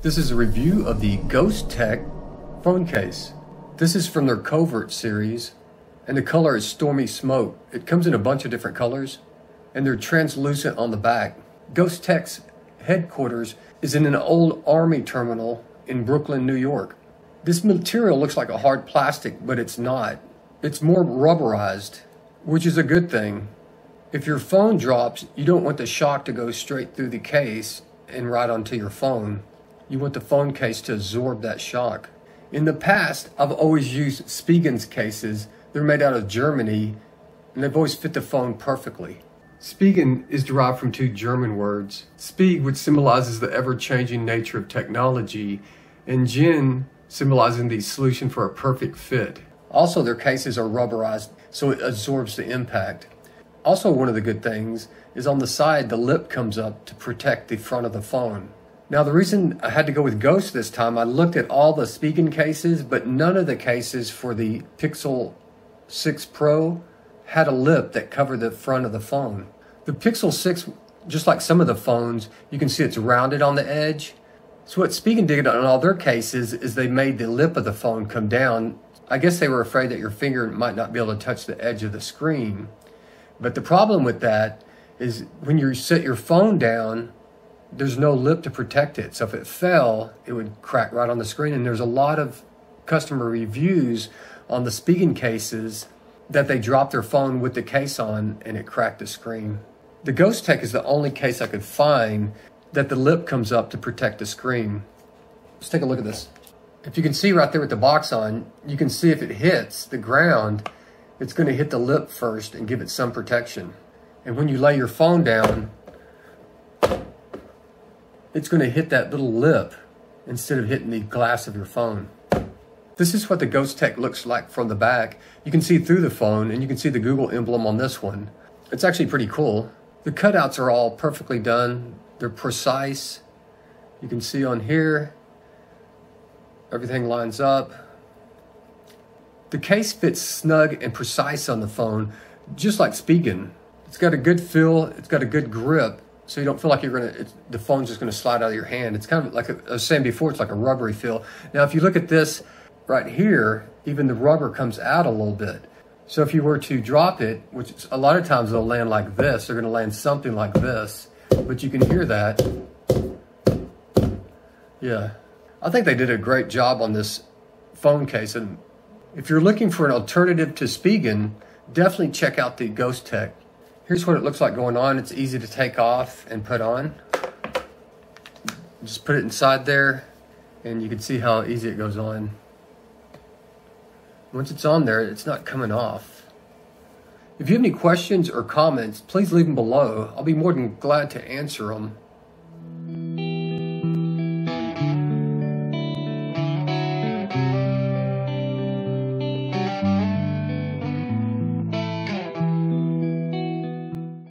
This is a review of the Ghostek phone case. This is from their Covert series, and the color is Stormy Smoke. It comes in a bunch of different colors, and they're translucent on the back. Ghostek's headquarters is in an old army terminal in Brooklyn, New York. This material looks like a hard plastic, but it's not. It's more rubberized, which is a good thing. If your phone drops, you don't want the shock to go straight through the case and right onto your phone you want the phone case to absorb that shock. In the past, I've always used Spigen's cases. They're made out of Germany, and they've always fit the phone perfectly. Spigen is derived from two German words, Spieg, which symbolizes the ever-changing nature of technology, and Gen, symbolizing the solution for a perfect fit. Also, their cases are rubberized, so it absorbs the impact. Also, one of the good things is on the side, the lip comes up to protect the front of the phone. Now, the reason I had to go with Ghost this time, I looked at all the Spigen cases, but none of the cases for the Pixel 6 Pro had a lip that covered the front of the phone. The Pixel 6, just like some of the phones, you can see it's rounded on the edge. So what Spigen did on all their cases is they made the lip of the phone come down. I guess they were afraid that your finger might not be able to touch the edge of the screen. But the problem with that is when you set your phone down, there's no lip to protect it. So if it fell, it would crack right on the screen. And there's a lot of customer reviews on the Spigen cases that they dropped their phone with the case on and it cracked the screen. The Ghostek is the only case I could find that the lip comes up to protect the screen. Let's take a look at this. If you can see right there with the box on, you can see if it hits the ground, it's going to hit the lip first and give it some protection. And when you lay your phone down, it's going to hit that little lip instead of hitting the glass of your phone. This is what the Ghostek looks like from the back. You can see through the phone and you can see the Google emblem on this one. It's actually pretty cool. The cutouts are all perfectly done. They're precise. You can see on here, everything lines up. The case fits snug and precise on the phone, just like Spigen. It's got a good feel, it's got a good grip, so you don't feel like you're gonna the phone's just gonna slide out of your hand. It's kind of like a, I was saying before, it's like a rubbery feel. Now, if you look at this right here, even the rubber comes out a little bit. So if you were to drop it, which a lot of times they'll land like this, they're gonna land something like this, but you can hear that. Yeah, I think they did a great job on this phone case. And if you're looking for an alternative to Spigen, definitely check out the Ghostek. Here's what it looks like going on. It's easy to take off and put on. Just put it inside there and you can see how easy it goes on. Once it's on there, it's not coming off. If you have any questions or comments, please leave them below. I'll be more than glad to answer them.